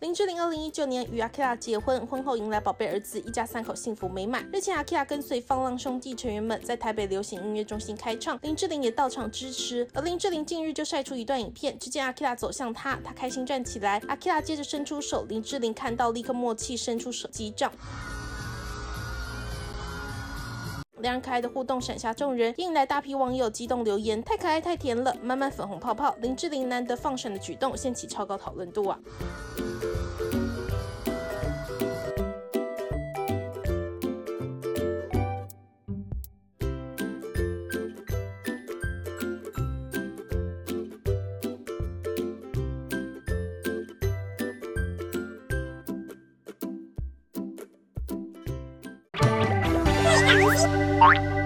林志玲二零一九年与阿 Kira 结婚，婚后迎来宝贝儿子，一家三口幸福美满。日前阿 Kira 跟随放浪兄弟成员们在台北流行音乐中心开唱，林志玲也到场支持。而林志玲近日就晒出一段影片，只见阿 Kira 走向她，她开心站起来，阿 Kira 接着伸出手，林志玲看到立刻默契伸出手击掌。两人可爱的互动闪瞎众人，引来大批网友激动留言：太可爱太甜了，满满粉红泡泡。林志玲难得放闪的举动，掀起超高讨论度啊 Ha ha ha!